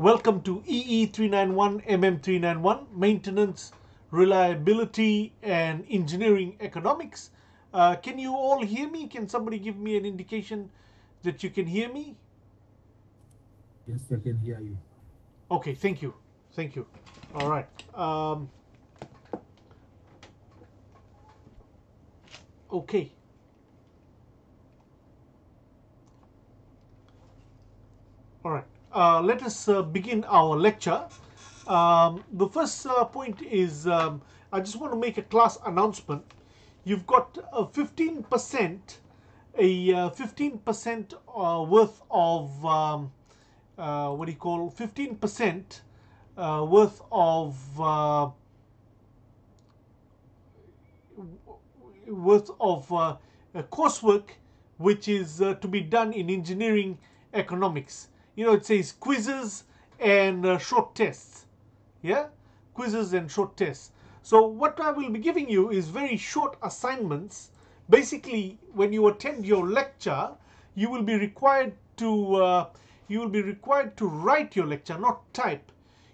Welcome to EE391 MM391 Maintenance, Reliability and Engineering Economics. Uh, can you all hear me? Can somebody give me an indication that you can hear me? Yes, I can hear you. Okay, thank you. Thank you. All right. Um, okay. All right. Uh, let us uh, begin our lecture. Um, the first uh, point is um, I just want to make a class announcement. You've got a 15% a 15% uh, worth of um, uh, what do you call 15% uh, worth of worth of uh, coursework which is uh, to be done in engineering economics. You know, it says quizzes and uh, short tests. Yeah, quizzes and short tests. So what I will be giving you is very short assignments. Basically, when you attend your lecture, you will be required to you will be required to write your lecture, not type.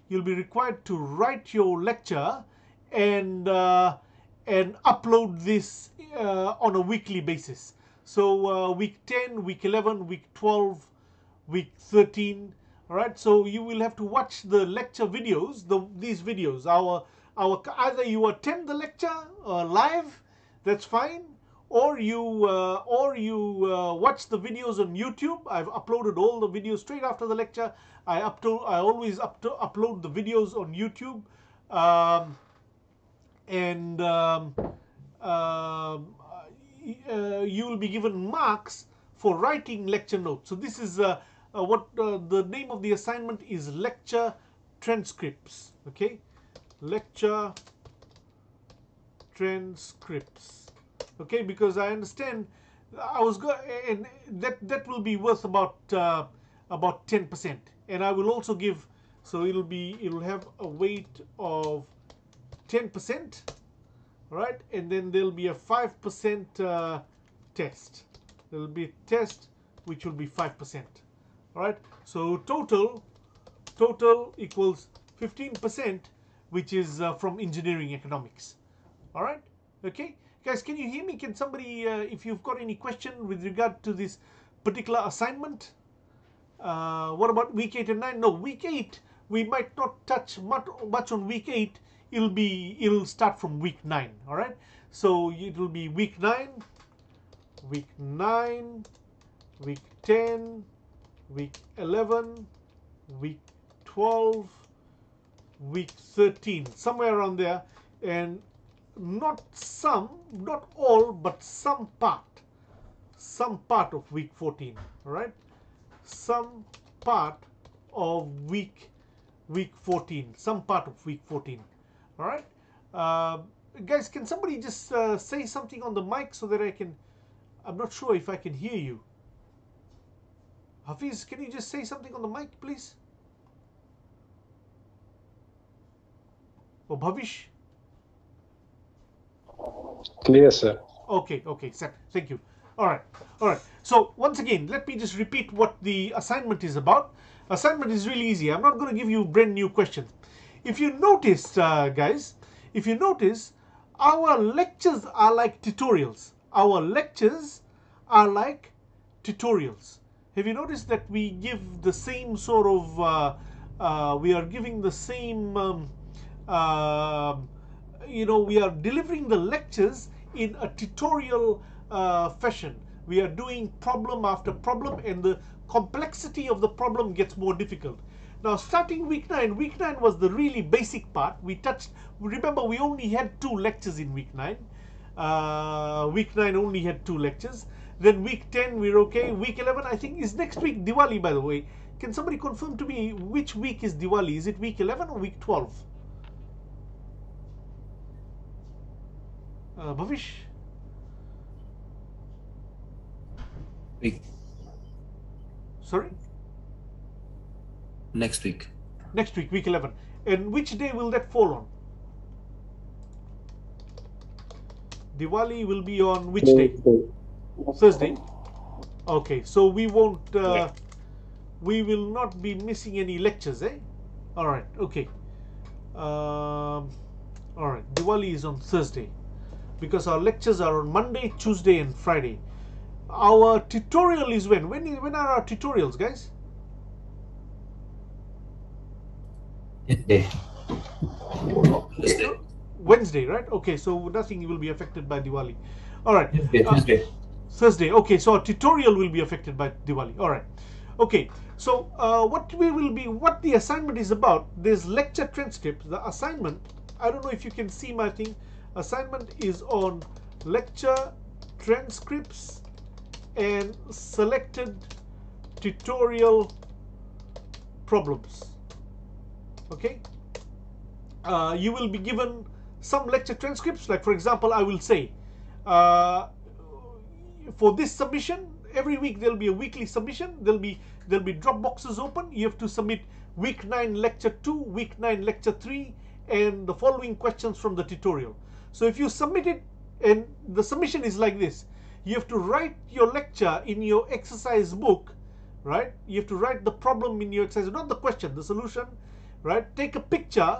You'll be required to write your lecture and and upload this uh, on a weekly basis. So uh, week 10, week 11, week 12, week 13. All right. So you will have to watch the lecture videos, the these videos. Our our either you attend the lecture uh, live, that's fine, or you uh, or you uh, watch the videos on YouTube. I've uploaded all the videos straight after the lecture. I up to I always up to upload the videos on YouTube. Um, and um, uh, uh, you will be given marks for writing lecture notes. So this is uh, what the name of the assignment is lecture transcripts. Okay, lecture transcripts. Okay, because I understand I was going and that that will be worth about uh, about 10% and I will also give so it'll be it'll have a weight of 10% right and then there'll be a 5% uh, test there'll be a test which will be 5% all right? So total total equals 15% which is uh, from engineering economics. All right? Okay? Guys can you hear me? Can somebody uh, if you've got any question with regard to this particular assignment? Uh, what about week 8 and 9 no week 8 we might not touch much, much on week 8 it'll be it'll start from week 9 all right? So it will be week 9 week 9 week 10 week 11 week 12 week 13 somewhere around there. And not some not all but some part some part of week 14 all right some part of week week 14 some part of week 14 all right uh, guys can somebody just uh, say something on the mic so that I can I'm not sure if I can hear you Hafiz can you just say something on the mic please? Or Bhavish? Clear sir. Okay okay sir. Thank you. All right all right. So once again let me just repeat what the assignment is about. Assignment is really easy. I'm not going to give you brand new questions. If you notice uh, guys if you notice our lectures are like tutorials. Our lectures are like tutorials have you noticed that we give the same sort of uh, uh, we are giving the same um, uh, you know we are delivering the lectures in a tutorial uh, fashion we are doing problem after problem and the complexity of the problem gets more difficult now starting week 9, week 9 was the really basic part. We touched, remember we only had two lectures in week 9. Uh, week 9 only had two lectures. Then week 10 we're okay. Week 11 I think is next week Diwali by the way. Can somebody confirm to me which week is Diwali? Is it week 11 or week 12? Uh, Bhavish? Week. Sorry? Next week. Next week, week 11. And which day will that fall on? Diwali will be on which day? Thursday. Okay, so we won't uh, we will not be missing any lectures, eh? All right, okay. Um, all right, Diwali is on Thursday because our lectures are on Monday, Tuesday, and Friday. Our tutorial is when? When, when are our tutorials, guys? Tuesday. Tuesday. Wednesday, right? Okay, so nothing will be affected by Diwali. All right. Tuesday. Uh, Tuesday. Thursday. Okay, so our tutorial will be affected by Diwali. All right. Okay, so uh, what we will be, what the assignment is about, this lecture transcript. The assignment, I don't know if you can see my thing. Assignment is on lecture transcripts and selected tutorial problems. Okay. Uh, you will be given some lecture transcripts. Like for example, I will say, uh, for this submission every week there'll be a weekly submission. There'll be there'll be drop boxes open. You have to submit week 9 lecture 2 week 9 lecture 3 and the following questions from the tutorial. So if you submit it and the submission is like this. You have to write your lecture in your exercise book right? You have to write the problem in your exercise not the question the solution right? Take a picture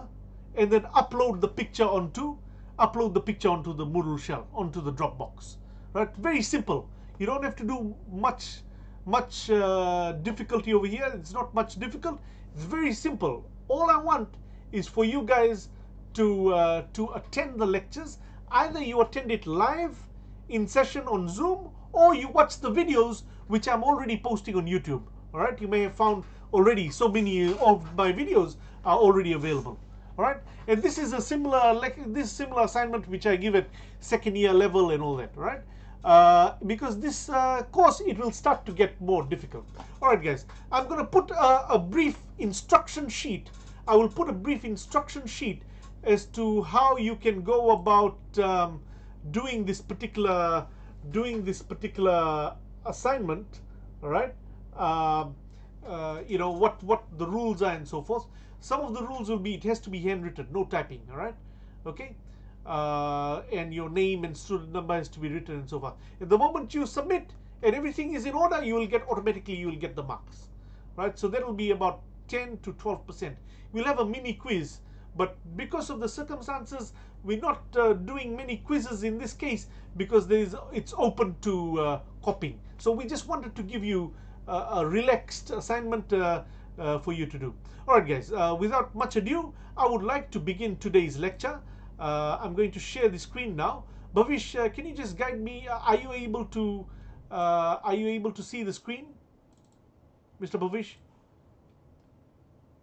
and then upload the picture onto upload the picture onto the Moodle shell onto the Dropbox right very simple. You don't have to do much much uh, difficulty over here. It's not much difficult. It's very simple. All I want is for you guys to uh, to attend the lectures. Either you attend it live in session on Zoom or you watch the videos which I'm already posting on YouTube. All right? You may have found already so many of my videos are already available. All right? And this is a similar this similar assignment which I give at second year level and all that. Right uh, because this uh, course it will start to get more difficult. All right guys. I'm gonna put a, a brief instruction sheet. I will put a brief instruction sheet as to how you can go about um, doing this particular doing this particular assignment. All right? Um, uh, you know what what the rules are and so forth. Some of the rules will be it has to be handwritten no typing. All right? Okay uh, and your name and student number has to be written and so forth. At the moment you submit and everything is in order you will get automatically you will get the marks right? So that will be about 10 to 12 percent. We'll have a mini quiz but because of the circumstances we're not uh, doing many quizzes in this case because there is it's open to uh, copying. So we just wanted to give you a relaxed assignment uh, uh, for you to do. Alright guys uh, without much ado I would like to begin today's lecture uh, I'm going to share the screen now. Bhavish uh, can you just guide me? Uh, are you able to uh, are you able to see the screen Mr. Bhavish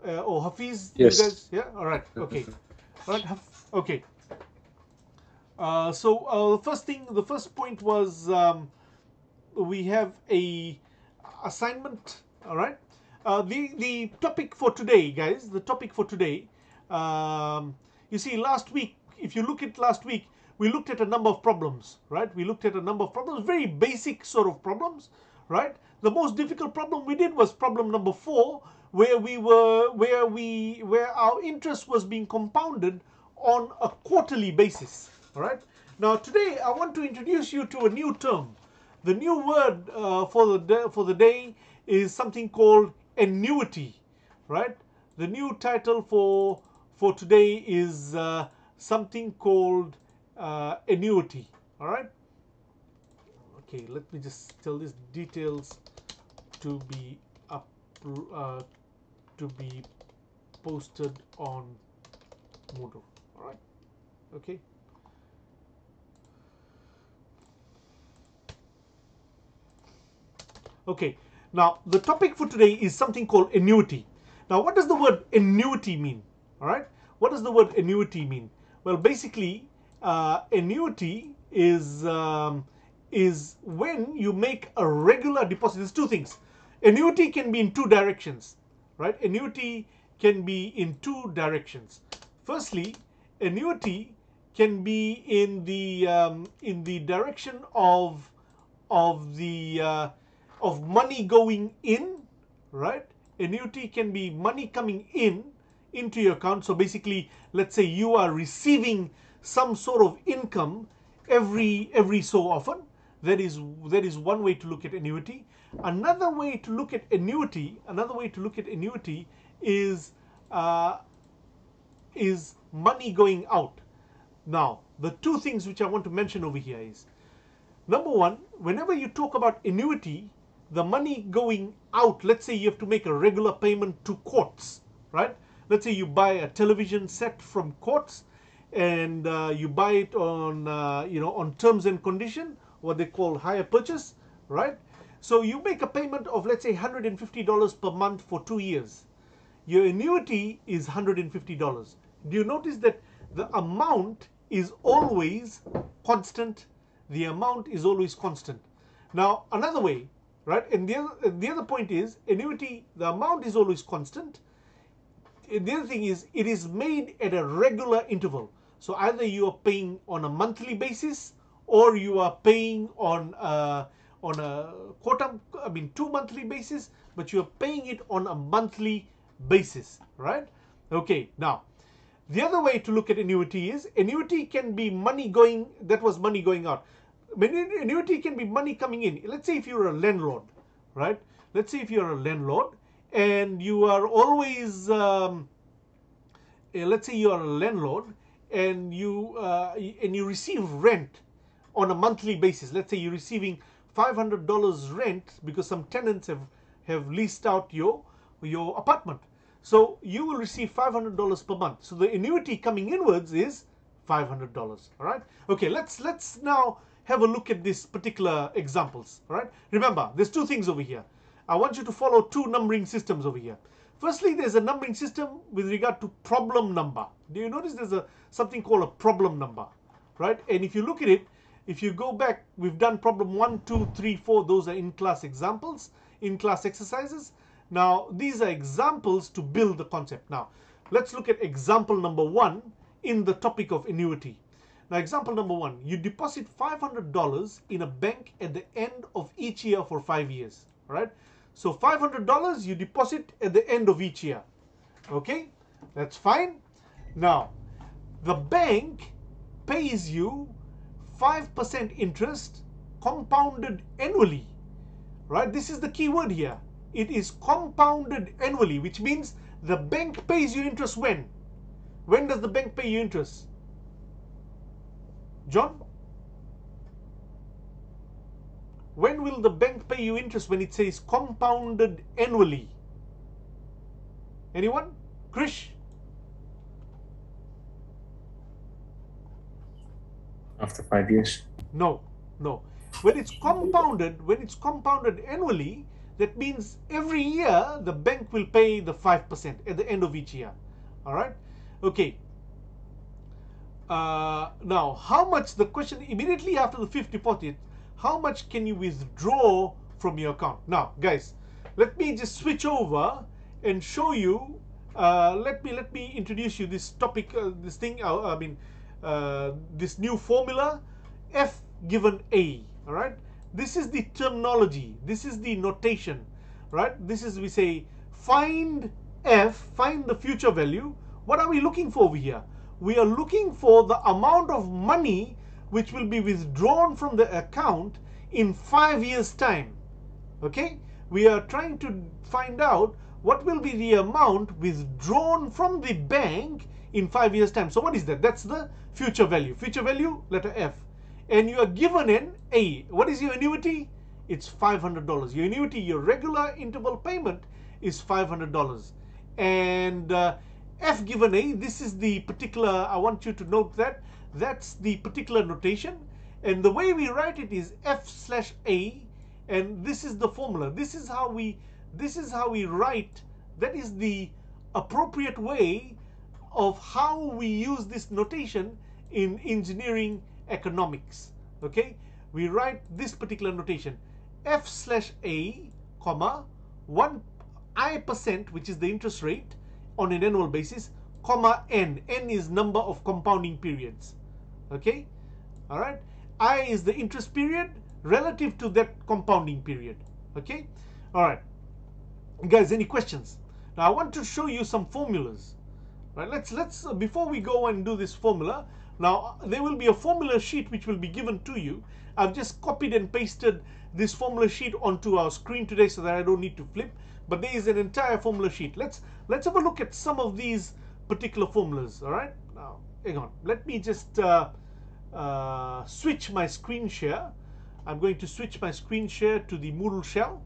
uh, oh Hafiz you Yes. guys yeah? All right okay. all right okay. Uh, so uh, the first thing the first point was um, we have a assignment all right? Uh, the the topic for today guys the topic for today um, you see last week if you look at last week we looked at a number of problems right? We looked at a number of problems very basic sort of problems right? The most difficult problem we did was problem number four where we were where we where our interest was being compounded on a quarterly basis all right? Now today i want to introduce you to a new term. The new word uh, for the day, for the day is something called annuity, right? The new title for for today is uh, something called uh, annuity. All right. Okay, let me just tell these details to be up uh, to be posted on Moodle. All right. Okay. Okay, now the topic for today is something called annuity. Now, what does the word annuity mean? All right, what does the word annuity mean? Well, basically, uh, annuity is um, is when you make a regular deposit. There's two things. Annuity can be in two directions, right? Annuity can be in two directions. Firstly, annuity can be in the um, in the direction of of the uh, of money going in, right? Annuity can be money coming in into your account. So basically, let's say you are receiving some sort of income every every so often. that is that is one way to look at annuity another way to look at annuity another way to look at annuity is uh, is money going out now the two things which i want to mention over here is number one whenever you talk about annuity the money going out let's say you have to make a regular payment to courts right let's say you buy a television set from courts and uh, you buy it on uh, you know on terms and condition what they call hire purchase right? So you make a payment of let's say $150 per month for two years. Your annuity is $150 do you notice that the amount is always constant? The amount is always constant. Now another way right? And the other, the other point is annuity the amount is always constant the other thing is it is made at a regular interval so either you are paying on a monthly basis or you are paying on a, on a quarter, I mean two monthly basis, but you are paying it on a monthly basis, right? Okay, now the other way to look at annuity is annuity can be money going, that was money going out. Annuity can be money coming in. Let's say if you're a landlord, right? Let's say if you're a landlord and you are always, um, eh, let's say you are a landlord and you uh, and you receive rent on a monthly basis. Let's say you're receiving $500 rent because some tenants have have leased out your your apartment. So you will receive $500 per month. So the annuity coming inwards is $500 all right? Okay let's let's now have a look at these particular examples all right? Remember there's two things over here i want you to follow two numbering systems over here Firstly, there's a numbering system with regard to problem number. Do you notice there's a something called a problem number, right? And if you look at it, if you go back, we've done problem one, two, three, four. Those are in-class examples, in-class exercises. Now, these are examples to build the concept. Now, let's look at example number one in the topic of annuity. Now, example number one, you deposit $500 in a bank at the end of each year for five years, right? So $500 you deposit at the end of each year. Okay, that's fine. Now, the bank pays you 5% interest compounded annually. Right? This is the key word here. It is compounded annually, which means the bank pays you interest when? When does the bank pay you interest? John? When will the bank pay you interest when it says compounded annually? Anyone? Krish? After five years. No, no. When it's compounded, when it's compounded annually, that means every year the bank will pay the 5% at the end of each year. All right? Okay. Uh, now, how much the question immediately after the fifth deposit, how much can you withdraw from your account? Now guys let me just switch over and show you uh, let me let me introduce you this topic uh, this thing uh, I mean uh, this new formula f given a all right? This is the terminology this is the notation right? This is we say find f find the future value. What are we looking for over here? We are looking for the amount of money which will be withdrawn from the account in five years time. Okay? We are trying to find out what will be the amount withdrawn from the bank in five years time. So what is that? That's the future value. Future value letter f. And you are given an a. What is your annuity? It's $500 your annuity your regular interval payment is $500 and uh, f given a this is the particular i want you to note that that's the particular notation. And the way we write it is f slash a. And this is the formula. This is how we this is how we write. That is the appropriate way of how we use this notation in engineering economics. Okay, we write this particular notation f slash a comma 1 i percent which is the interest rate on an annual basis comma n n is number of compounding periods okay all right i is the interest period relative to that compounding period okay all right guys any questions now i want to show you some formulas right let's let's uh, before we go and do this formula Now, there will be a formula sheet which will be given to you. I've just copied and pasted this formula sheet onto our screen today so that I don't need to flip. But there is an entire formula sheet. Let's let's have a look at some of these particular formulas. All right. Hang on. Let me just uh, uh, switch my screen share. I'm going to switch my screen share to the Moodle shell.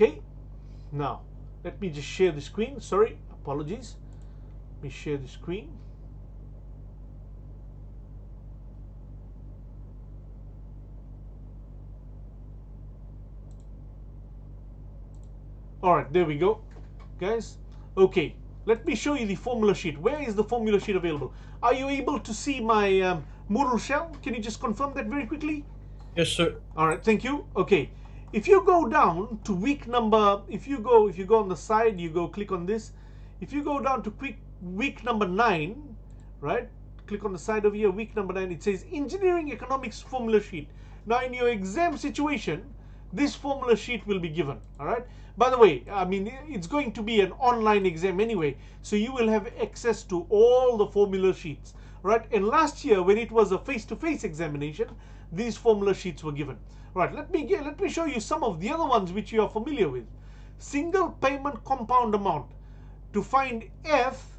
Okay. Now let me just share the screen. Sorry apologies. Let me share the screen. All right there we go guys. Okay let me show you the formula sheet. Where is the formula sheet available? Are you able to see my um, Moodle shell? Can you just confirm that very quickly? Yes, sir. all right thank you. Okay if you go down to week number if you go if you go on the side you go click on this. If you go down to quick week number nine right click on the side of here week number nine it says engineering economics formula sheet. Now in your exam situation this formula sheet will be given all right? By the way i mean it's going to be an online exam anyway so you will have access to all the formula sheets right? And last year when it was a face-to-face examination these formula sheets were given right let me get, let me show you some of the other ones which you are familiar with. Single payment compound amount. To find f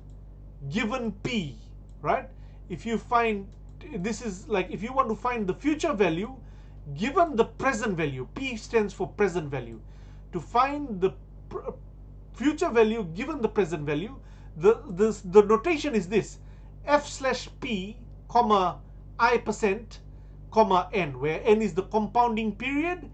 given p right? If you find this is like if you want to find the future value given the present value p stands for present value. To find the future value given the present value the this the notation is this f slash p comma i percent comma n where n is the compounding period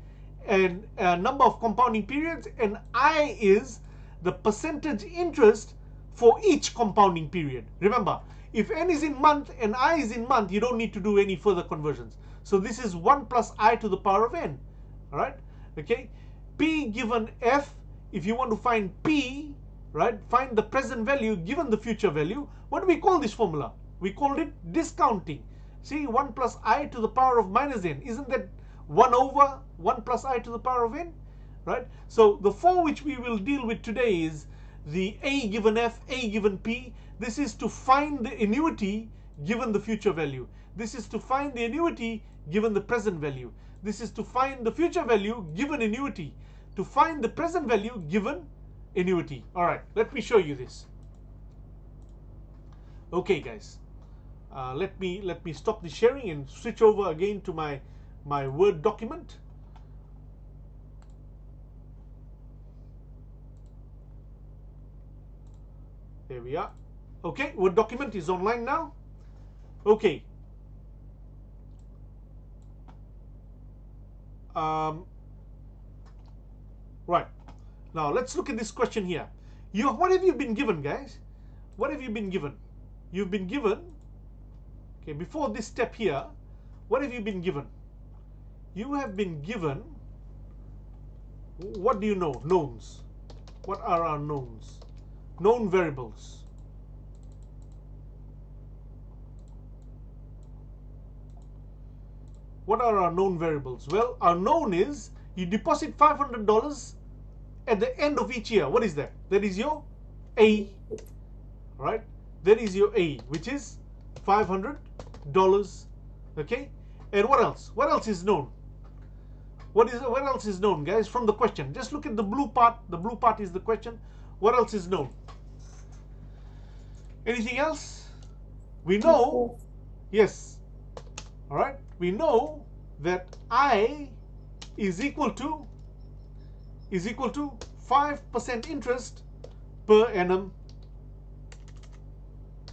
and uh, number of compounding periods and i is the percentage interest for each compounding period. Remember if n is in month and i is in month you don't need to do any further conversions. So this is 1 plus i to the power of n. All right okay? P given f if you want to find p right find the present value given the future value what do we call this formula? We called it discounting See, 1 plus i to the power of minus n. Isn't that 1 over 1 plus i to the power of n? Right? So the four which we will deal with today is the a given f, a given p. This is to find the annuity given the future value. This is to find the annuity given the present value. This is to find the future value given annuity. To find the present value given annuity. Alright, let me show you this. Okay guys uh, let me let me stop the sharing and switch over again to my my word document. There we are. Okay word document is online now. Okay. Um, right. Now let's look at this question here. You what have you been given guys? What have you been given? You've been given Okay, before this step here, what have you been given? You have been given, what do you know? Knowns. What are our knowns? Known variables. What are our known variables? Well, our known is you deposit $500 at the end of each year. What is that? That is your A, right? That is your A, which is 500 dollars okay? And what else? What else is known? What is what else is known guys? From the question. Just look at the blue part. The blue part is the question. What else is known? Anything else? We know yes. All right? We know that i is equal to is equal to 5% interest per annum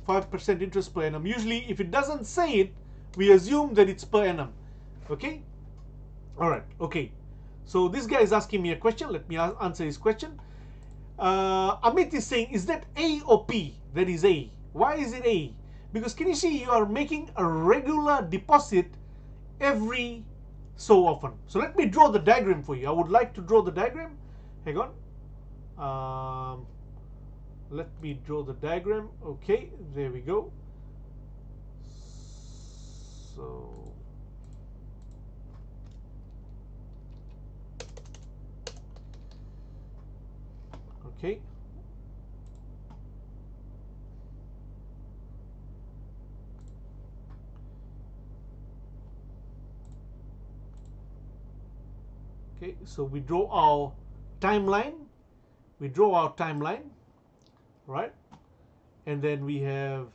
5% interest per annum. Usually, if it doesn't say it, we assume that it's per annum. Okay? All right. Okay. So this guy is asking me a question. Let me answer his question. Uh, Amit is saying, is that A or P? That is A. Why is it A? Because can you see you are making a regular deposit every so often. So let me draw the diagram for you. I would like to draw the diagram. Hang on. Um, let me draw the diagram. Okay, there we go. So okay. okay so we draw our timeline we draw our timeline right? And then we have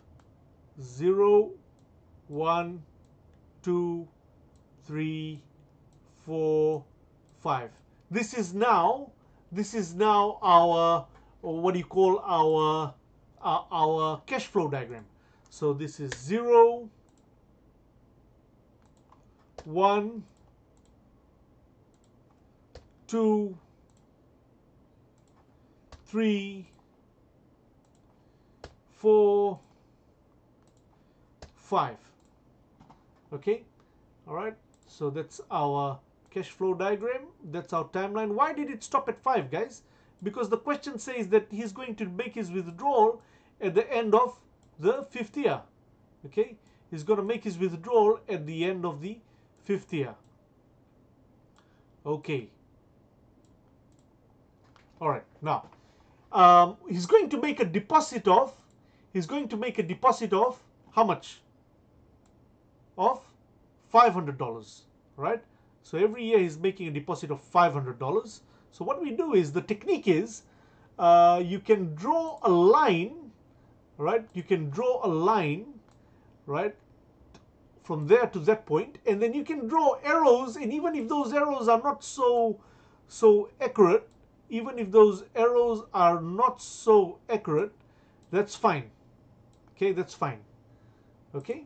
0 1 2 3 4 5 this is now this is now our what do you call our uh, our cash flow diagram. So this is 0 1 two, three, four, five. Okay, all right. So that's our cash flow diagram. That's our timeline. Why did it stop at five, guys? Because the question says that he's going to make his withdrawal at the end of the fifth year. Okay, he's going to make his withdrawal at the end of the fifth year. Okay. All right, now um, he's going to make a deposit of, he's going to make a deposit of how much? Of $500, right? So every year he's making a deposit of $500. So what we do is, the technique is, uh, you can draw a line, right? You can draw a line, right? From there to that point, and then you can draw arrows, and even if those arrows are not so, so accurate, even if those arrows are not so accurate that's fine okay that's fine. Okay?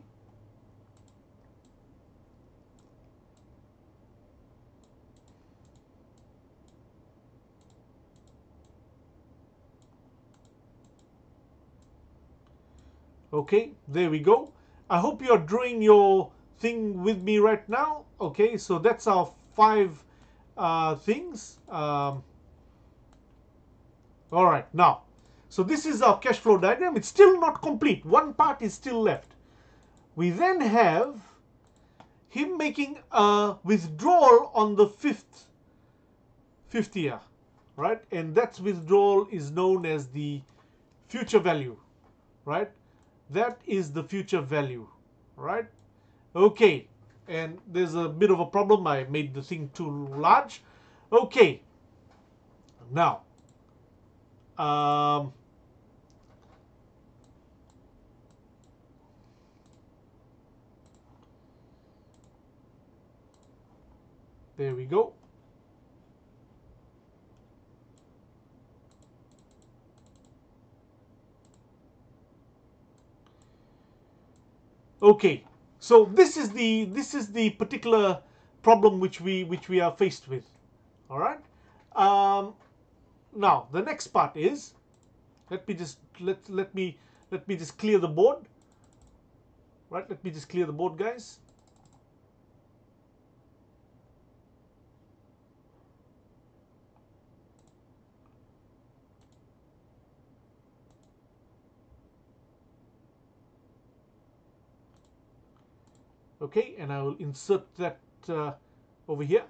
Okay there we go. I hope you're drawing your thing with me right now. Okay so that's our five uh, things. Um, all right, now, so this is our cash flow diagram. It's still not complete. One part is still left. We then have him making a withdrawal on the fifth, fifth year, right? And that withdrawal is known as the future value, right? That is the future value, right? Okay, and there's a bit of a problem. I made the thing too large. Okay, now um, there we go. Okay, so this is the this is the particular problem which we which we are faced with. All right. Um, now the next part is let me just let let me let me just clear the board right let me just clear the board guys okay and I will insert that uh, over here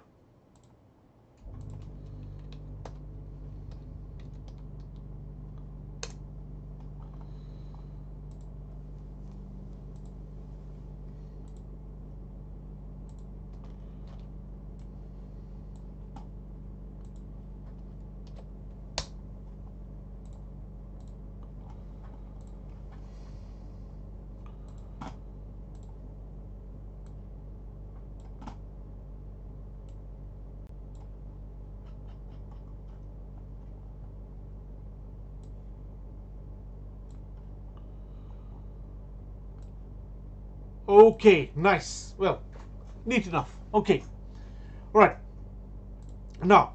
Okay, nice. Well, neat enough. Okay. All right. Now,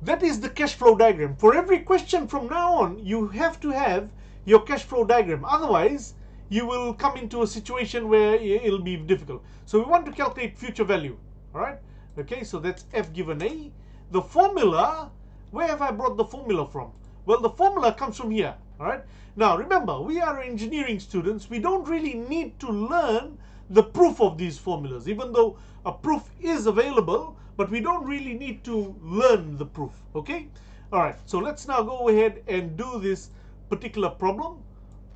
that is the cash flow diagram. For every question from now on, you have to have your cash flow diagram. Otherwise, you will come into a situation where it'll be difficult. So we want to calculate future value. All right. Okay. So that's f given a. The formula. Where have I brought the formula from? Well, the formula comes from here. All right. Now remember, we are engineering students. We don't really need to learn the proof of these formulas, even though a proof is available, but we don't really need to learn the proof. Okay. All right. So let's now go ahead and do this particular problem.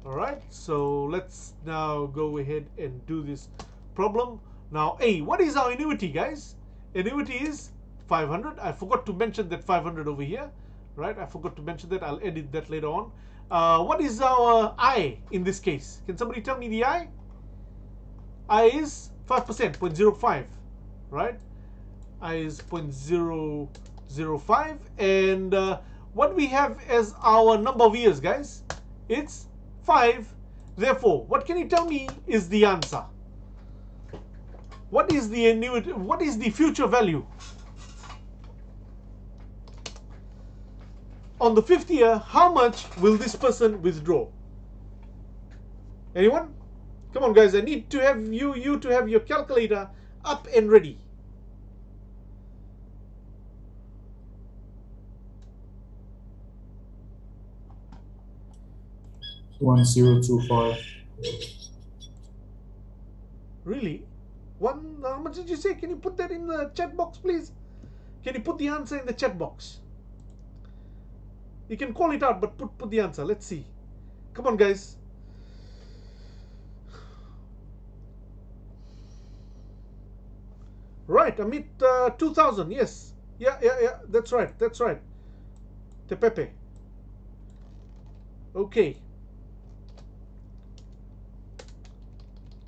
All right. So let's now go ahead and do this problem. Now, A, what is our annuity, guys? Annuity is 500. I forgot to mention that 500 over here. Right. I forgot to mention that. I'll edit that later on. Uh, what is our I in this case? Can somebody tell me the I? I is 5%, 0.05, right? I is 0.005. And uh, what we have as our number of years, guys? It's 5. Therefore, what can you tell me is the answer? What is the annuity? What is the future value? On the fifth year, how much will this person withdraw? Anyone? Come on, guys. I need to have you you to have your calculator up and ready. One zero two five. Really? One? How much did you say? Can you put that in the chat box, please? Can you put the answer in the chat box? You can call it out, but put put the answer. Let's see. Come on, guys. Right, Amit, uh, 2000, yes. Yeah, yeah, yeah, that's right, that's right. Tepepe. Okay.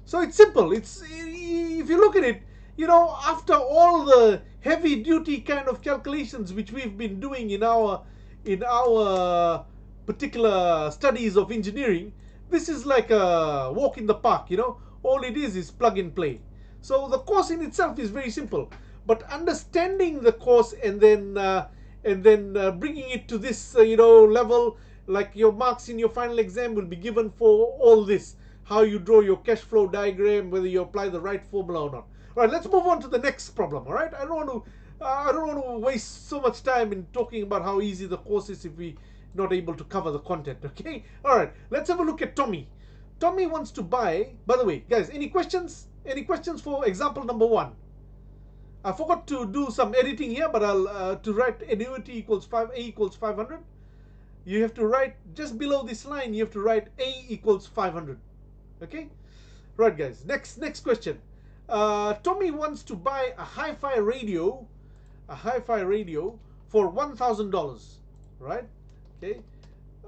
So it's simple. It's if you look at it, you know, after all the heavy duty kind of calculations which we've been doing in our in our particular studies of engineering, this is like a walk in the park, you know. All it is is plug and play. So the course in itself is very simple, but understanding the course and then uh, and then uh, bringing it to this uh, you know level, like your marks in your final exam will be given for all this how you draw your cash flow diagram, whether you apply the right formula or not. All right, let's move on to the next problem. All right, I don't want to, I don't want to waste so much time in talking about how easy the course is if we not able to cover the content. Okay, all right, let's have a look at Tommy. Tommy wants to buy. By the way, guys, any questions? Any questions for example number one? I forgot to do some editing here, but I'll uh, to write annuity equals five a equals five hundred. You have to write just below this line. You have to write a equals five hundred okay right guys next next question uh, Tommy wants to buy a hi-fi radio a hi-fi radio for one thousand dollars right? Okay.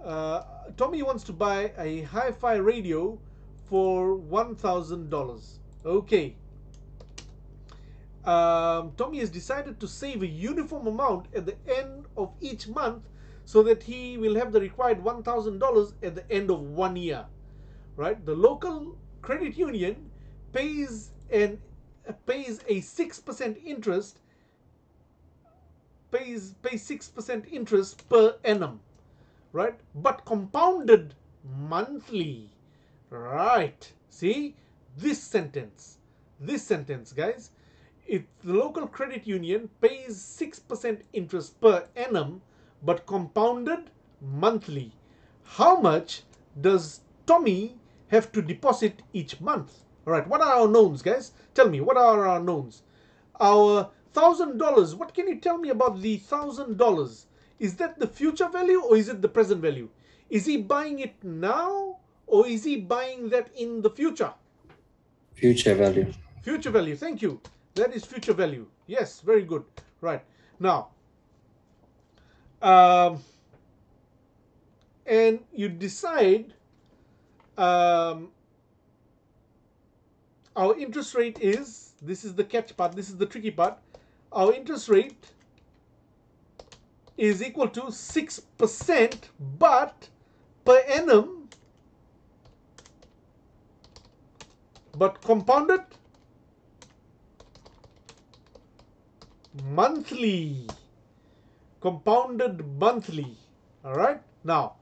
Uh, Tommy wants to buy a hi-fi radio for one thousand dollars. Okay. Um, Tommy has decided to save a uniform amount at the end of each month so that he will have the required $1,000 at the end of one year right? The local credit union pays an pays a 6% interest pays pays 6% interest per annum right but compounded monthly right see this sentence this sentence guys if the local credit union pays 6% interest per annum but compounded monthly how much does Tommy have to deposit each month. All right, what are our knowns, guys? Tell me, what are our knowns? Our thousand dollars. What can you tell me about the thousand dollars? Is that the future value or is it the present value? Is he buying it now or is he buying that in the future? Future value. Future value. Thank you. That is future value. Yes, very good. Right now, um, and you decide um, our interest rate is this is the catch part this is the tricky part our interest rate is equal to 6% but per annum but compounded monthly compounded monthly all right now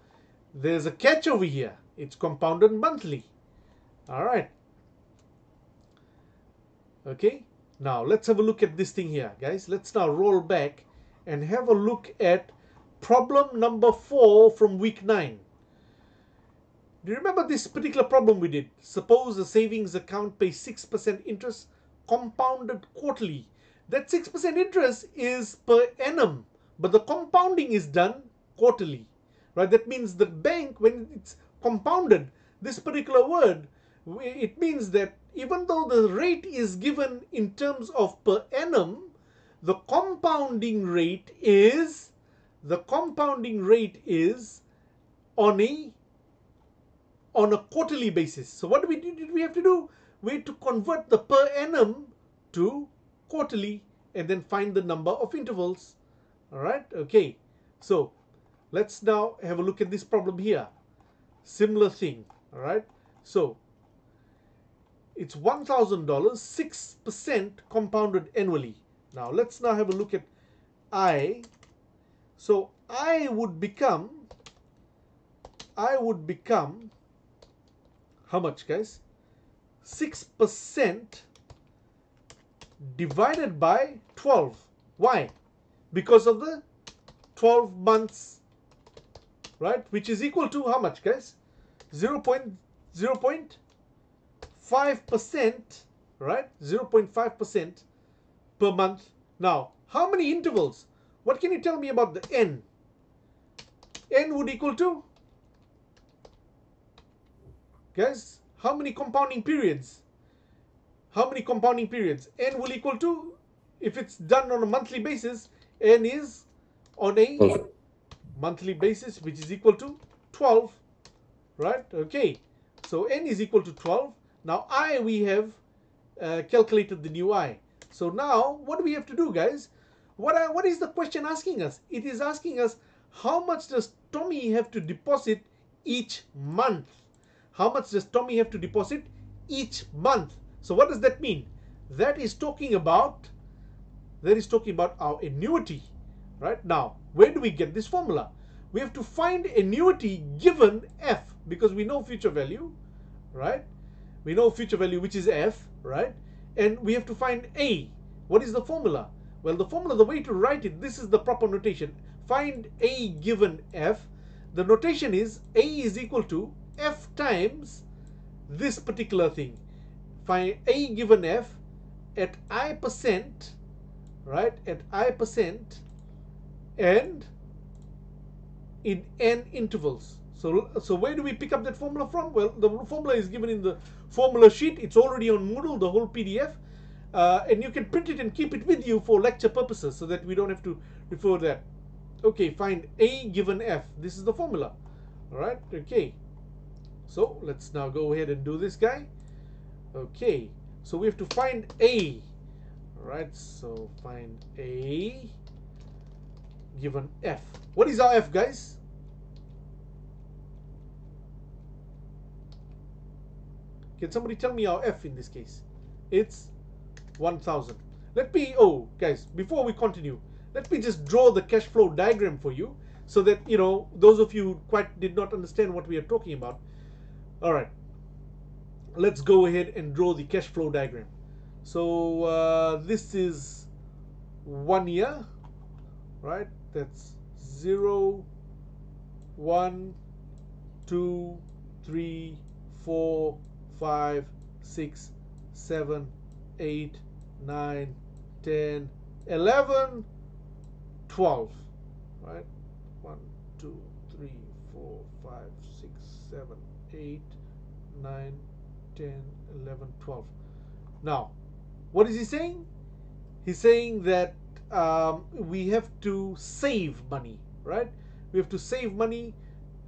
there's a catch over here it's compounded monthly All right. Okay. Now let's have a look at this thing here, guys. Let's now roll back and have a look at problem number four from week nine. Do you remember this particular problem we did? Suppose a savings account pays 6% interest compounded quarterly. That 6% interest is per annum, but the compounding is done quarterly. Right? That means the bank, when it's compounded, this particular word, it means that even though the rate is given in terms of per annum, the compounding rate is the compounding rate is on a on a quarterly basis. So what do we did we have to do? We had to convert the per annum to quarterly and then find the number of intervals. All right. Okay. So let's now have a look at this problem here. Similar thing. All right. So it's $1,000, 6% compounded annually. Now let's now have a look at I. So I would become, I would become, how much guys? 6% divided by 12. Why? Because of the 12 months, right? Which is equal to how much guys? 0. 0. 0. 0.5%, right? 0.5% per month. Now, how many intervals? What can you tell me about the n? n would equal to, guys, how many compounding periods? How many compounding periods? n will equal to, if it's done on a monthly basis, n is on a monthly basis, which is equal to 12, right? Okay, so n is equal to 12. Now i, we have uh, calculated the new i. So now, what do we have to do, guys? What, what is the question asking us? It is asking us, how much does Tommy have to deposit each month? How much does Tommy have to deposit each month? So what does that mean? That is talking about, that is talking about our annuity, right? Now, where do we get this formula? We have to find annuity given f because we know future value, right? We know future value which is f, right? And we have to find a. What is the formula? Well, the formula, the way to write it, this is the proper notation. Find a given f. The notation is a is equal to f times this particular thing. Find a given f at i percent, right? At i percent and in n intervals. So, so where do we pick up that formula from? Well, the formula is given in the formula sheet. It's already on Moodle, the whole PDF. Uh, and you can print it and keep it with you for lecture purposes so that we don't have to refer that. Okay, find A given F. This is the formula. All right, okay. So let's now go ahead and do this guy. Okay, so we have to find A. All right, so find A given F. What is our F, guys? Can somebody tell me our F in this case? It's 1000. Let me, oh, guys, before we continue, let me just draw the cash flow diagram for you so that, you know, those of you who quite did not understand what we are talking about. All right, let's go ahead and draw the cash flow diagram. So uh, this is one year, right? That's zero, one, two, three, four, five, six, seven, eight, nine, ten, eleven, twelve. Right? One, two, three, four, five, six, seven, eight, nine, ten, eleven, twelve. Now, what is he saying? He's saying that um, we have to save money, right? We have to save money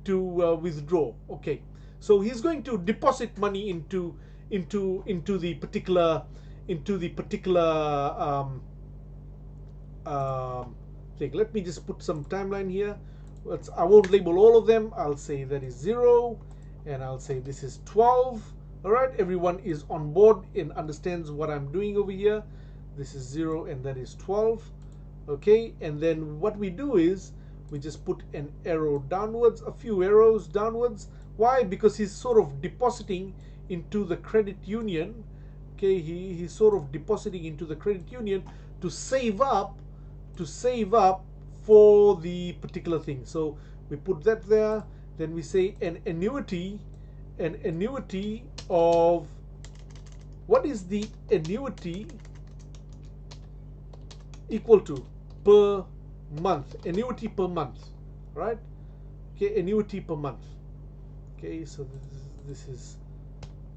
to uh, withdraw. Okay, so he's going to deposit money into into into the particular into the particular um, um, thing. Let me just put some timeline here. Let's, I won't label all of them. I'll say that is zero, and I'll say this is twelve. All right, everyone is on board and understands what I'm doing over here. This is zero, and that is twelve. Okay, and then what we do is we just put an arrow downwards, a few arrows downwards. Why? Because he's sort of depositing into the credit union. Okay, he, he's sort of depositing into the credit union to save up to save up for the particular thing. So we put that there. Then we say an annuity, an annuity of what is the annuity equal to per month annuity per month right okay annuity per month okay so this is, this is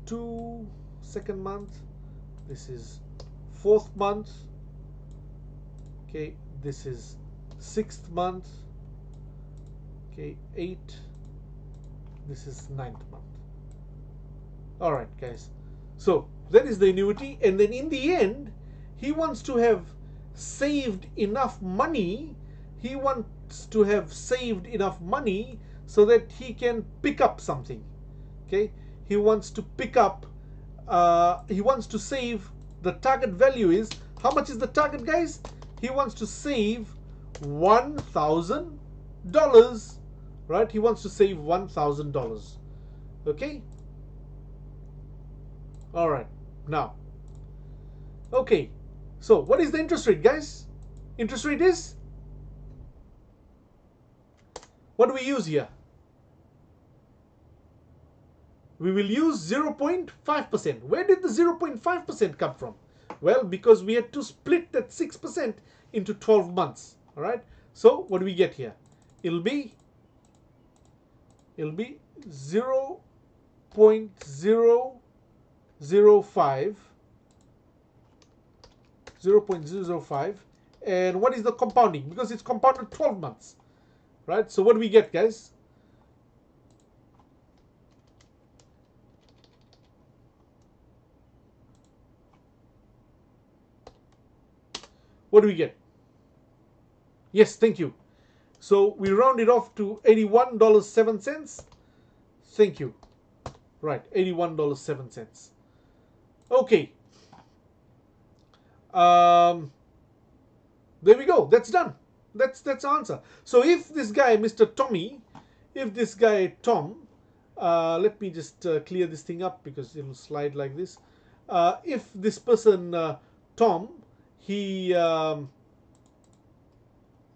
two second month. This is fourth month. Okay this is sixth month. Okay eight. This is ninth month. All right guys. So that is the annuity and then in the end he wants to have saved enough money. He wants to have saved enough money so that he can pick up something. Okay? He wants to pick up uh, he wants to save the target value is how much is the target guys? He wants to save one thousand dollars. Right? He wants to save one thousand dollars. Okay? All right now. Okay. So what is the interest rate guys? Interest rate is? What do we use here we will use 0.5%. Where did the 0.5% come from? Well, because we had to split that 6% into 12 months. All right. So what do we get here? It'll be it'll be 0.005 0.005 and what is the compounding because it's compounded 12 months right so what do we get guys what do we get? Yes thank you. So we round it off to $81.07 thank you. Right $81.07 okay. Um there we go. That's done. That's that's answer. So if this guy mr tommy if this guy tom uh, let me just uh, clear this thing up because it'll slide like this. Uh, if this person uh, tom he um,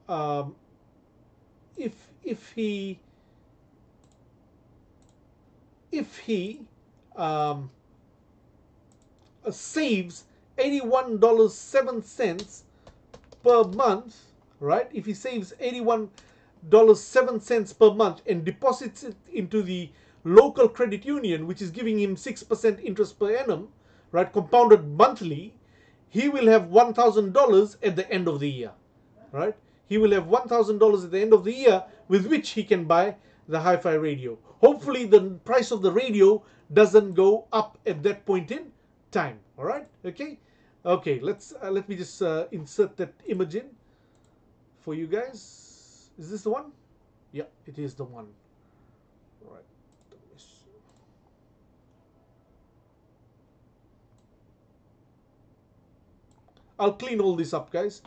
um, if if he if he um, saves $81.07 per month right? If he saves $81.07 per month and deposits it into the local credit union which is giving him 6% interest per annum right compounded monthly he will have $1000 at the end of the year right? He will have $1000 at the end of the year with which he can buy the hi-fi radio. Hopefully the price of the radio doesn't go up at that point in time all right? Okay? Okay let's uh, let me just uh, insert that image in for you guys. Is this the one? Yeah it is the one all right Let me see. I'll clean all this up guys.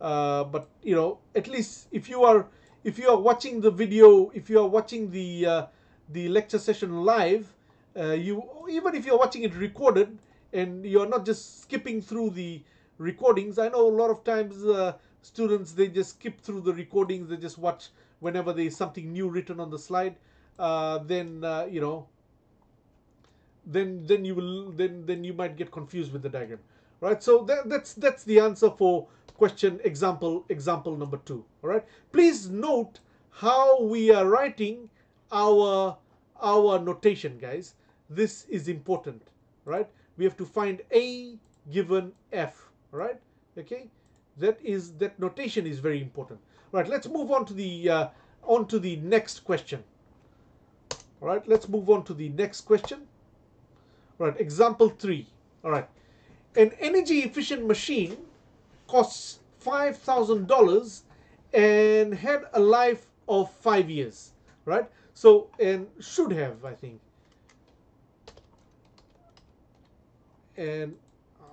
Uh, but you know at least if you are if you are watching the video if you are watching the uh, the lecture session live uh, you even if you're watching it recorded and you're not just skipping through the recordings i know a lot of times uh, students they just skip through the recordings they just watch whenever there's something new written on the slide. Uh, then uh, you know then then you will then then you might get confused with the diagram right? So that, that's that's the answer for question example example number two. All right please note how we are writing our our notation guys. This is important. Right? We have to find a given f. Right? Okay? That is that notation is very important. Right? Let's move on to the uh, on to the next question. All right let's move on to the next question. All right example 3 all right an energy efficient machine costs $5000 and had a life of 5 years right so and should have i think and uh,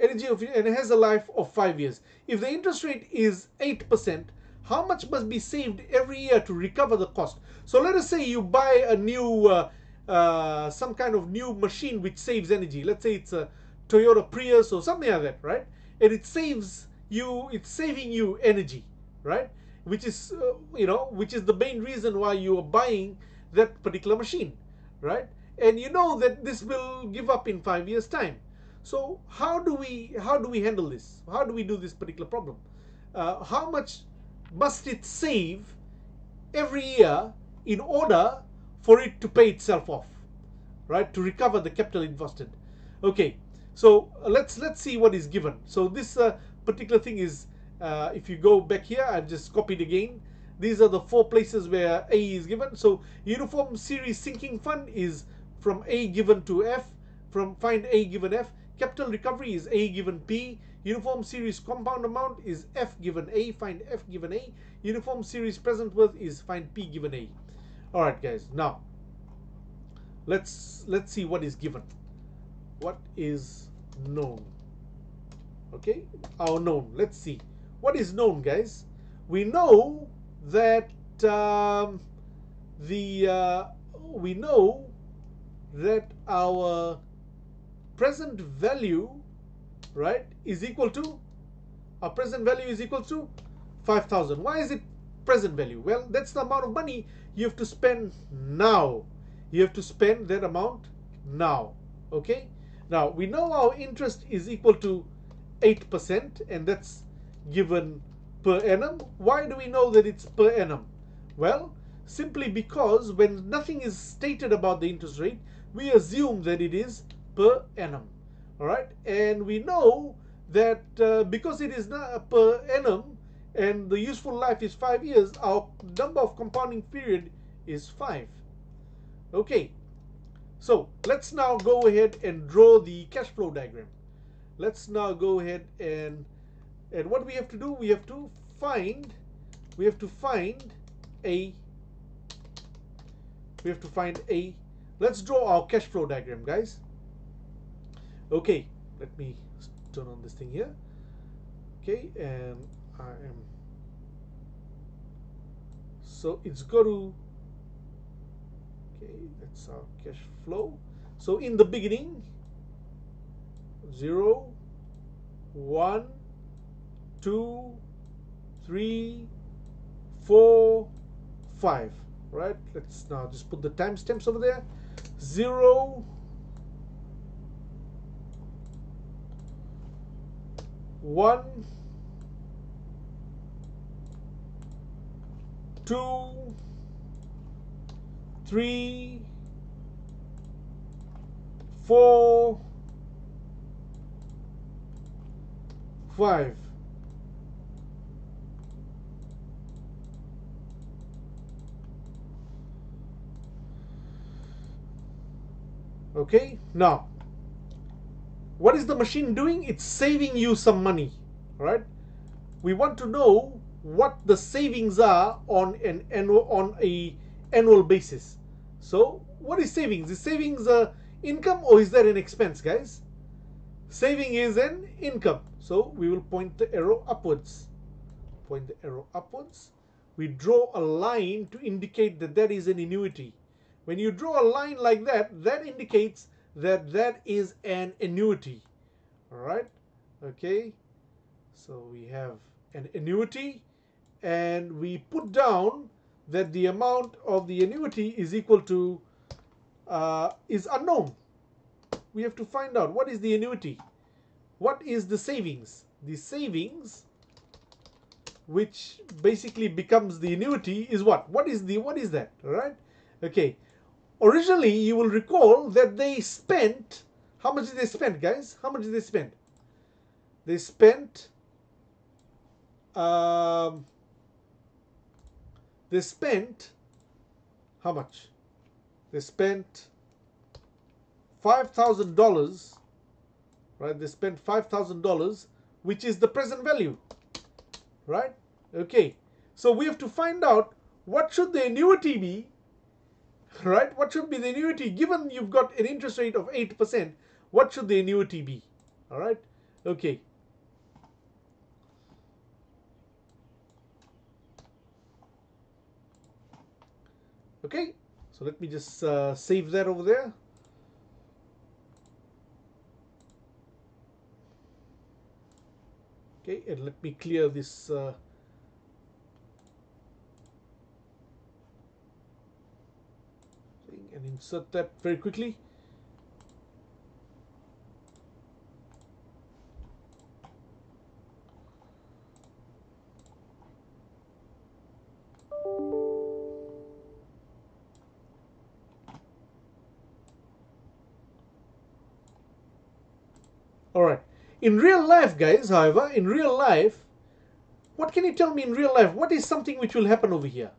energy of and it has a life of five years. If the interest rate is eight percent, how much must be saved every year to recover the cost? So let us say you buy a new uh, uh, some kind of new machine which saves energy. Let's say it's a Toyota Prius or something like that, right? And it saves you, it's saving you energy, right? Which is, uh, you know, which is the main reason why you are buying that particular machine, right? And you know that this will give up in five years' time. So how do we how do we handle this? How do we do this particular problem? Uh, how much must it save every year in order for it to pay itself off, right? To recover the capital invested. Okay, so uh, let's let's see what is given. So this uh, particular thing is, uh, if you go back here, I've just copied again. These are the four places where A is given. So uniform series sinking fund is from A given to F. From find A given F. Capital recovery is A given P. Uniform series compound amount is F given A. Find F given A. Uniform series present worth is find P given A all right guys now let's let's see what is given what is known okay our known let's see what is known guys we know that um, the uh, we know that our present value right is equal to our present value is equal to 5000 why is it present value? Well that's the amount of money you have to spend now. You have to spend that amount now okay? Now we know our interest is equal to 8% and that's given per annum. Why do we know that it's per annum? Well simply because when nothing is stated about the interest rate we assume that it is per annum all right? And we know that uh, because it is not per annum and the useful life is five years, our number of compounding period is five. Okay, so let's now go ahead and draw the cash flow diagram. Let's now go ahead and and what we have to do, we have to find we have to find a we have to find a let's draw our cash flow diagram guys okay let me on this thing here. Okay and I am so it's got to okay that's our cash flow. So in the beginning zero one two three four five right? Let's now just put the timestamps over there. Zero one two, three, four, five. Okay, now what is the machine doing? It's saving you some money, right? We want to know what the savings are on an annual on a annual basis. So what is savings? Is savings a income or is that an expense, guys? Saving is an income. So we will point the arrow upwards. Point the arrow upwards. We draw a line to indicate that that is an annuity. When you draw a line like that, that indicates that that is an annuity. Right. Okay. So we have an annuity and we put down that the amount of the annuity is equal to uh, is unknown. We have to find out what is the annuity. What is the savings? The savings which basically becomes the annuity is what? What is the what is that? Right? Okay. Originally, you will recall that they spent how much did they spend, guys? How much did they spend? They spent um, they spent how much? They spent five thousand dollars, right? They spent five thousand dollars, which is the present value, right? Okay, so we have to find out what should the annuity be, right? What should be the annuity given you've got an interest rate of eight percent? What should the annuity be? All right. Okay. Okay, so let me just uh, save that over there. Okay, and let me clear this. Uh, thing and insert that very quickly. All right. In real life, guys, however, in real life, what can you tell me in real life? What is something which will happen over here?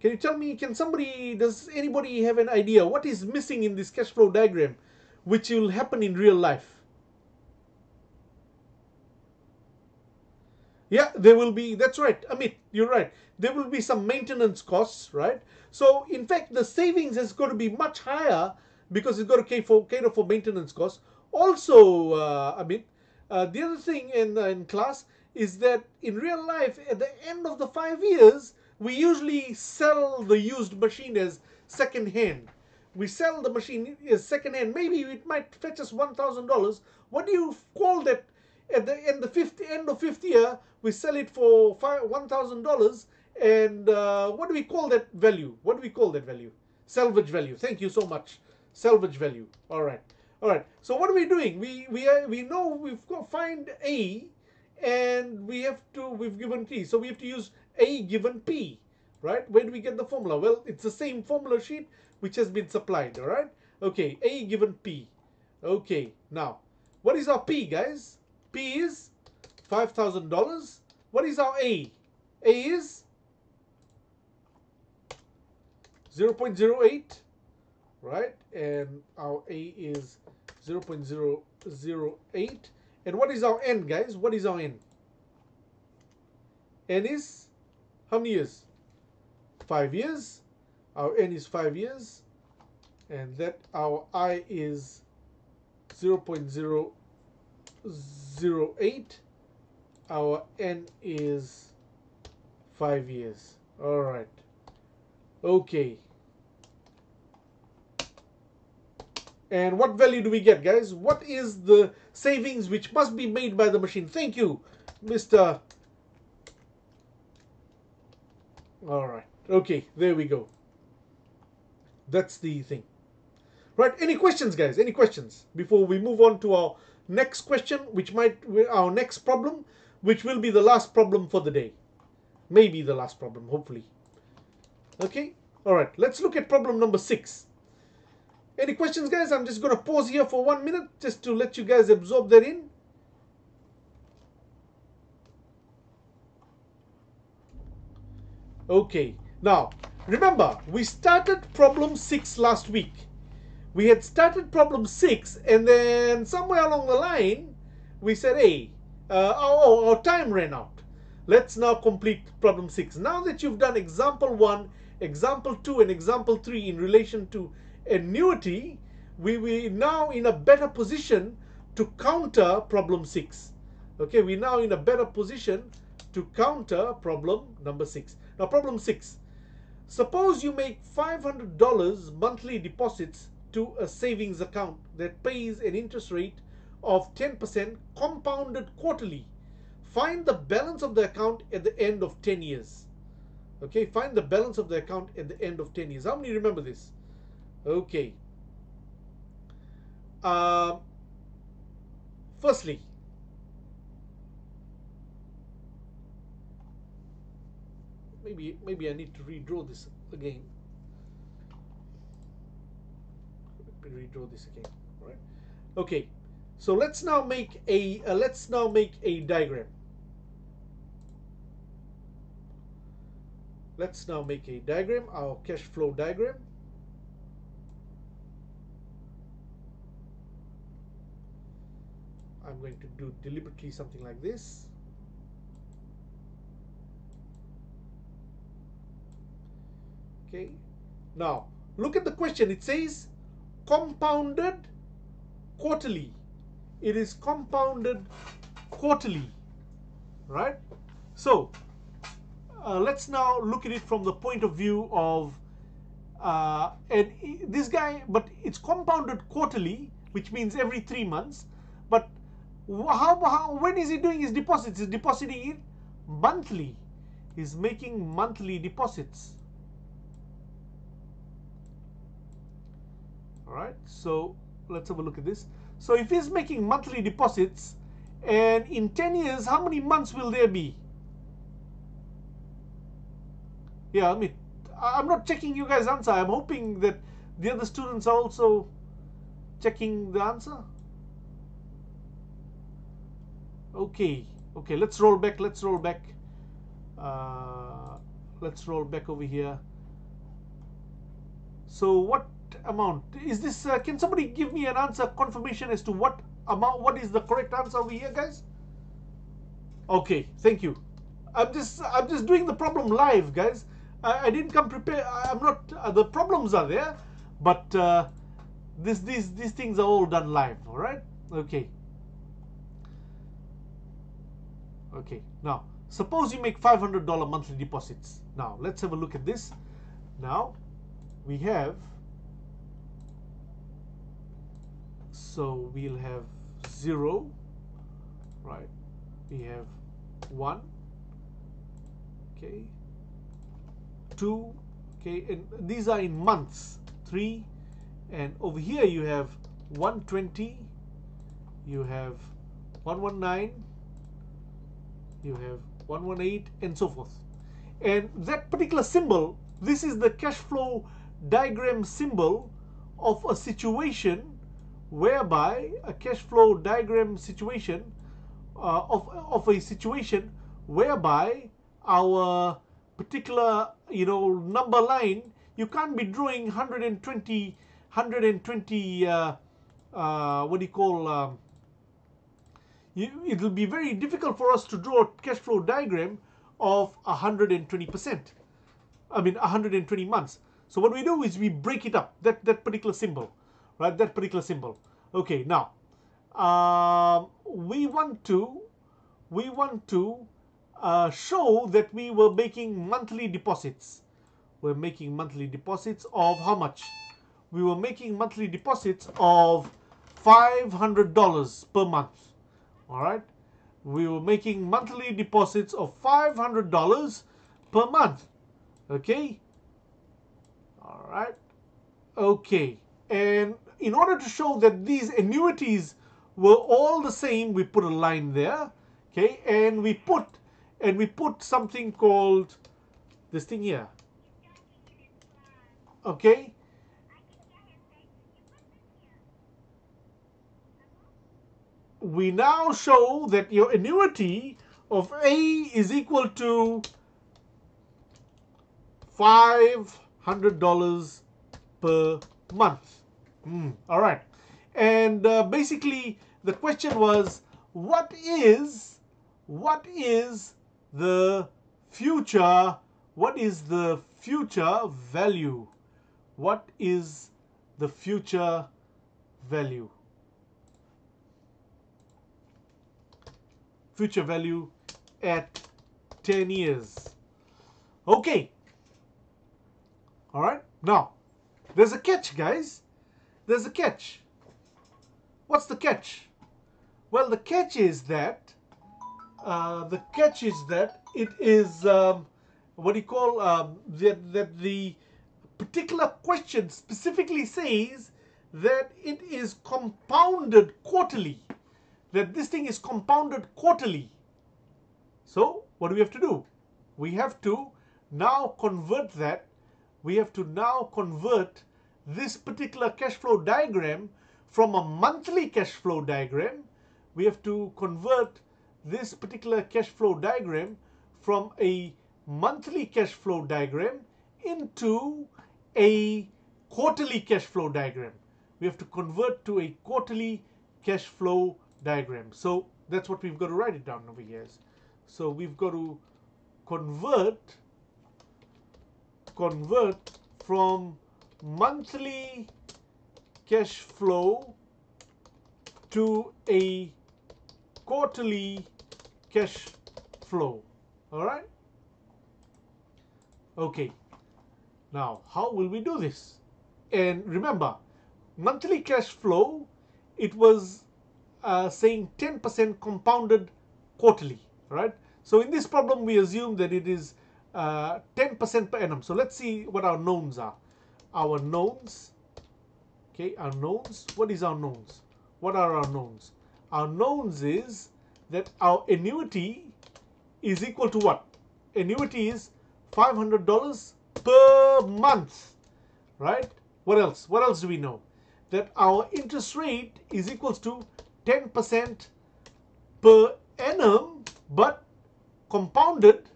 Can you tell me, can somebody, does anybody have an idea what is missing in this cash flow diagram which will happen in real life? Yeah, there will be, that's right, Amit, you're right. There will be some maintenance costs, right? So, in fact, the savings is going to be much higher because it's got to cater for, cater for maintenance costs. Also, uh, Amit, uh, the other thing in, in class is that in real life, at the end of the five years, we usually sell the used machine as second hand. We sell the machine as second hand. Maybe it might fetch us one thousand dollars. What do you call that? At the end the fifth end of fifth year, we sell it for one thousand dollars. And uh, what do we call that value? What do we call that value? Salvage value. Thank you so much. Salvage value. All right. All right. So what are we doing? We we are, we know we've got find A, and we have to we've given T. So we have to use A given P, right? Where do we get the formula? Well, it's the same formula sheet which has been supplied. All right. Okay. A given P. Okay. Now, what is our P, guys? P is five thousand dollars. What is our A? A is 0.08 right and our a is 0.008 and what is our n guys what is our n n is how many years five years our n is five years and that our i is 0.008 our n is five years all right okay And what value do we get, guys? What is the savings which must be made by the machine? Thank you, Mr. All right. Okay, there we go. That's the thing. Right, any questions, guys? Any questions before we move on to our next question, which might our next problem, which will be the last problem for the day. Maybe the last problem, hopefully. Okay, all right, let's look at problem number six. Any questions, guys? I'm just going to pause here for one minute just to let you guys absorb that in. Okay, now remember, we started problem 6 last week. We had started problem 6 and then somewhere along the line, we said, hey, uh, oh, our time ran out. Let's now complete problem 6. Now that you've done example 1, example 2 and example 3 in relation to annuity, we we now in a better position to counter problem six. Okay, we're now in a better position to counter problem number six. Now, problem six. Suppose you make $500 monthly deposits to a savings account that pays an interest rate of 10% compounded quarterly. Find the balance of the account at the end of 10 years. Okay, find the balance of the account at the end of 10 years. How many remember this? Okay. Uh, firstly, maybe maybe I need to redraw this again. Let me redraw this again. Right. Okay. So let's now make a uh, let's now make a diagram. Let's now make a diagram, our cash flow diagram. I'm going to do deliberately something like this. Okay. Now, look at the question. It says compounded quarterly. it is compounded quarterly, right? So uh, let's now look at it from the point of view of uh, and this guy, but it's compounded quarterly, which means every three months. But how, how when is he doing his deposits? He's depositing it monthly. He's making monthly deposits. All right, so let's have a look at this. So if he's making monthly deposits, and in 10 years, how many months will there be? Yeah, I mean, I'm not checking you guys' answer. I'm hoping that the other students are also checking the answer. Okay, okay, let's roll back. Let's roll back. Uh, let's roll back over here. So what amount is this? Uh, can somebody give me an answer confirmation as to what amount? What is the correct answer over here, guys? Okay, thank you. I'm just I'm just doing the problem live, guys. I, I didn't come prepared. I'm not. Uh, the problems are there, but uh, this these these things are all done live. All right. Okay. Okay. Now, suppose you make five hundred dollar monthly deposits. Now, let's have a look at this. Now, we have. So we'll have zero, right? We have one. Okay 2 okay and these are in months 3 and over here you have 120 you have 119 you have 118 and so forth and that particular symbol this is the cash flow diagram symbol of a situation whereby a cash flow diagram situation uh, of, of a situation whereby our particular you know number line you can't be drawing 120 120 uh, uh, what do you call um, you, it will be very difficult for us to draw a cash flow diagram of 120 percent. I mean 120 months. So what we do is we break it up that that particular symbol right that particular symbol okay now um, we want to we want to uh, show that we were making monthly deposits. We're making monthly deposits of how much? We were making monthly deposits of $500 per month. All right. We were making monthly deposits of $500 per month. Okay. All right. Okay. And in order to show that these annuities were all the same, we put a line there. Okay. And we put and we put something called this thing here okay we now show that your annuity of A is equal to $500 per month. Mm, all right. And uh, basically, the question was, what is, what is the future what is the future value? What is the future value? Future value at 10 years. Okay. All right. Now there's a catch guys there's a catch. What's the catch? Well the catch is that uh, the catch is that it is um, what do you call um, that, that the particular question specifically says that it is compounded quarterly that this thing is compounded quarterly. So what do we have to do? We have to now convert that. We have to now convert this particular cash flow diagram from a monthly cash flow diagram we have to convert this particular cash flow diagram from a monthly cash flow diagram into a quarterly cash flow diagram. We have to convert to a quarterly cash flow diagram. So that's what we've got to write it down over here. So we've got to convert convert from monthly cash flow to a quarterly cash flow. All right. Okay. Now, how will we do this? And remember, monthly cash flow, it was uh, saying 10% compounded quarterly, right? So in this problem, we assume that it is 10% uh, per annum. So let's see what our knowns are. Our knowns, okay, our knowns. What is our knowns? What are our knowns? Our knowns is that our annuity is equal to what? Annuity is $500 per month, right? What else? What else do we know? That our interest rate is equals to 10% per annum, but compounded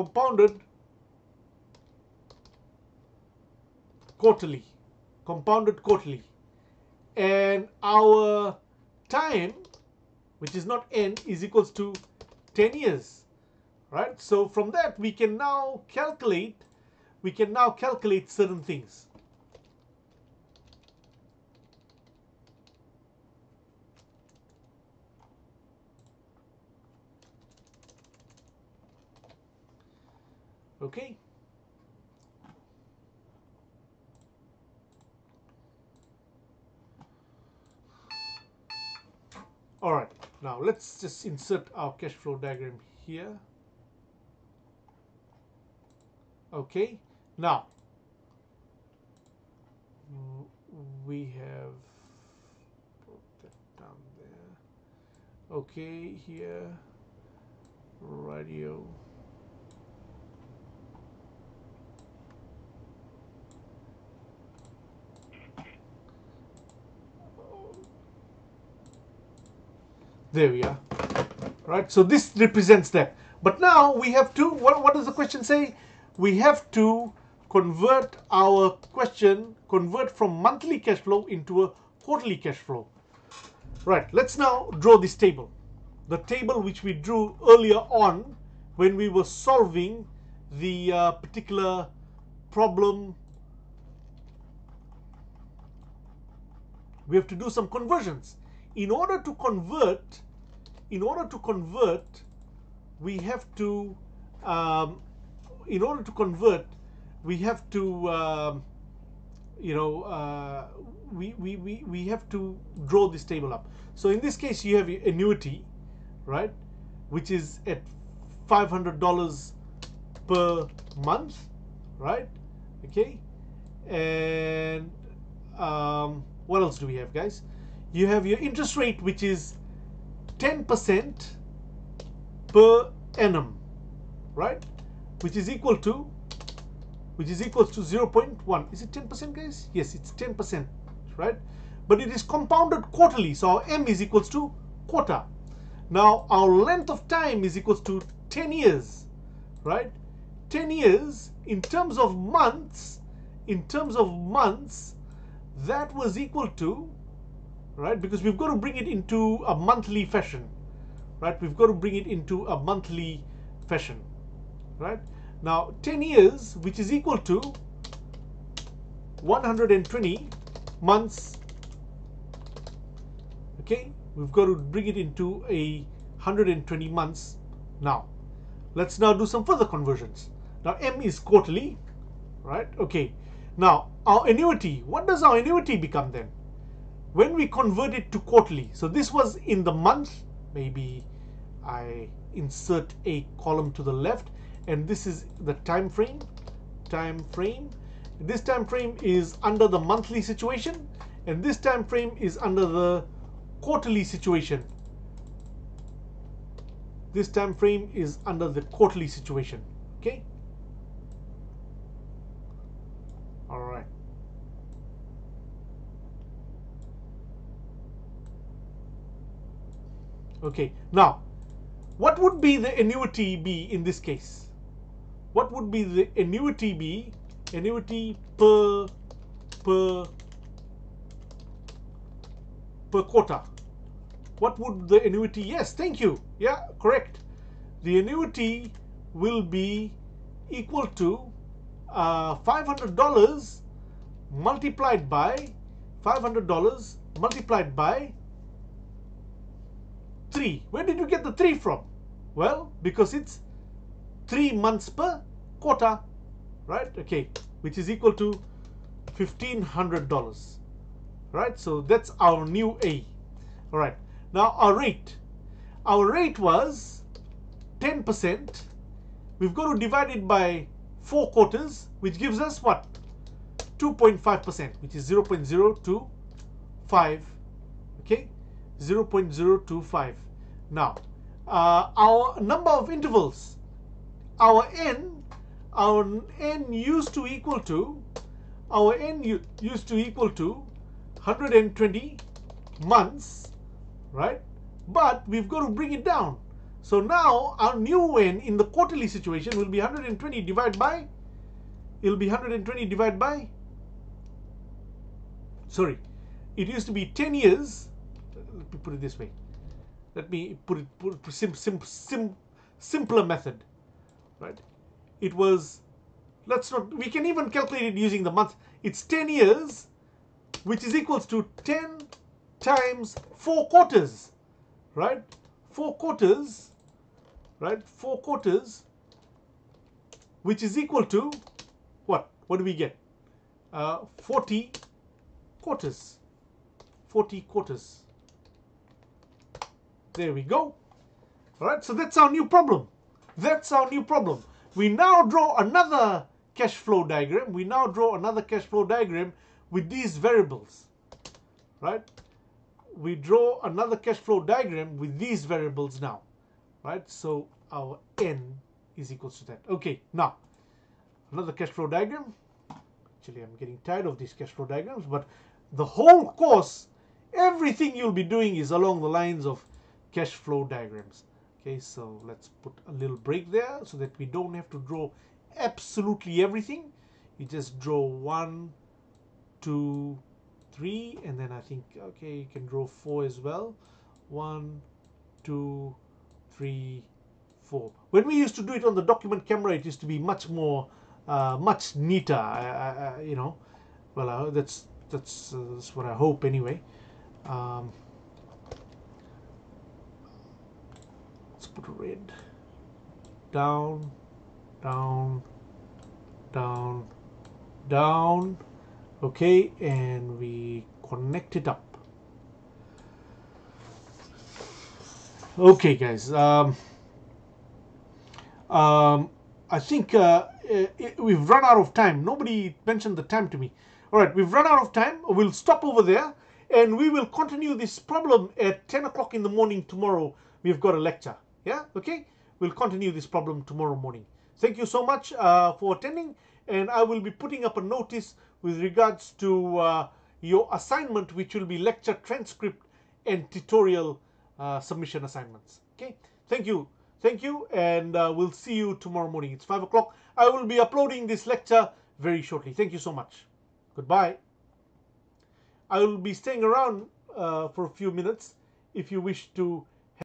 compounded quarterly compounded quarterly. And our time which is not n is equals to 10 years right? So from that we can now calculate we can now calculate certain things okay. All right. Now let's just insert our cash flow diagram here. Okay. Now we have put that down there. Okay here. Radio There we are. Right, so this represents that. But now we have to, what, what does the question say? We have to convert our question, convert from monthly cash flow into a quarterly cash flow. Right, let's now draw this table. The table which we drew earlier on when we were solving the uh, particular problem. We have to do some conversions in order to convert, in order to convert, we have to, um, in order to convert, we have to, um, you know, uh, we, we, we, we have to draw this table up. So in this case, you have annuity, right, which is at $500 per month, right? Okay. And um, what else do we have, guys? You have your interest rate which is 10% per annum right? Which is equal to which is equal to 0.1 is it 10% guys? Yes it's 10% right? But it is compounded quarterly so our m is equals to quarter. Now our length of time is equals to 10 years right? 10 years in terms of months in terms of months that was equal to right? Because we've got to bring it into a monthly fashion, right? We've got to bring it into a monthly fashion, right? Now, 10 years, which is equal to 120 months, okay? We've got to bring it into a 120 months now. Let's now do some further conversions. Now, M is quarterly, right? Okay. Now, our annuity, what does our annuity become then? When we convert it to quarterly so this was in the month maybe I insert a column to the left and this is the time frame time frame. This time frame is under the monthly situation and this time frame is under the quarterly situation. This time frame is under the quarterly situation okay? All right Okay, now, what would be the annuity be in this case? What would be the annuity be? Annuity per per per quarter. What would the annuity? Yes, thank you. Yeah, correct. The annuity will be equal to uh, $500 multiplied by $500 multiplied by 3. Where did you get the 3 from? Well, because it's 3 months per quarter, right? Okay, which is equal to $1,500, right? So that's our new A. All right, now our rate. Our rate was 10%. We've got to divide it by 4 quarters, which gives us what? 2.5%, which is 0.025. Okay, 0.025. Now, uh, our number of intervals, our n, our n used to equal to, our n used to equal to 120 months, right? But we've got to bring it down. So now our new n in the quarterly situation will be 120 divided by, it'll be 120 divided by sorry, it used to be 10 years. Put it this way. Let me put it put it sim, sim, sim, simpler method, right? It was, let's not, we can even calculate it using the month. It's 10 years, which is equals to 10 times 4 quarters, right? 4 quarters, right? 4 quarters, which is equal to what? What do we get? Uh, 40 quarters 40 quarters there we go. All right so that's our new problem. That's our new problem. We now draw another cash flow diagram. We now draw another cash flow diagram with these variables. Right? We draw another cash flow diagram with these variables now. Right? So our n is equal to that. Okay now another cash flow diagram. Actually I'm getting tired of these cash flow diagrams but the whole course, everything you'll be doing is along the lines of cash flow diagrams. Okay, so let's put a little break there so that we don't have to draw absolutely everything. You just draw one, two, three, and then I think, okay, you can draw four as well. One, two, three, four. When we used to do it on the document camera, it used to be much more, uh, much neater, uh, uh, you know. Well, that's that's, uh, that's what I hope anyway. Um, put red down, down, down, down. Okay, and we connect it up. Okay, guys. Um, um, I think uh, it, we've run out of time. Nobody mentioned the time to me. All right, we've run out of time. We'll stop over there and we will continue this problem at 10 o'clock in the morning tomorrow. We've got a lecture. Yeah, okay? We'll continue this problem tomorrow morning. Thank you so much uh, for attending and I will be putting up a notice with regards to uh, your assignment which will be lecture transcript and tutorial uh, submission assignments. Okay, thank you. Thank you and uh, we'll see you tomorrow morning. It's 5 o'clock. I will be uploading this lecture very shortly. Thank you so much. Goodbye. I will be staying around uh, for a few minutes if you wish to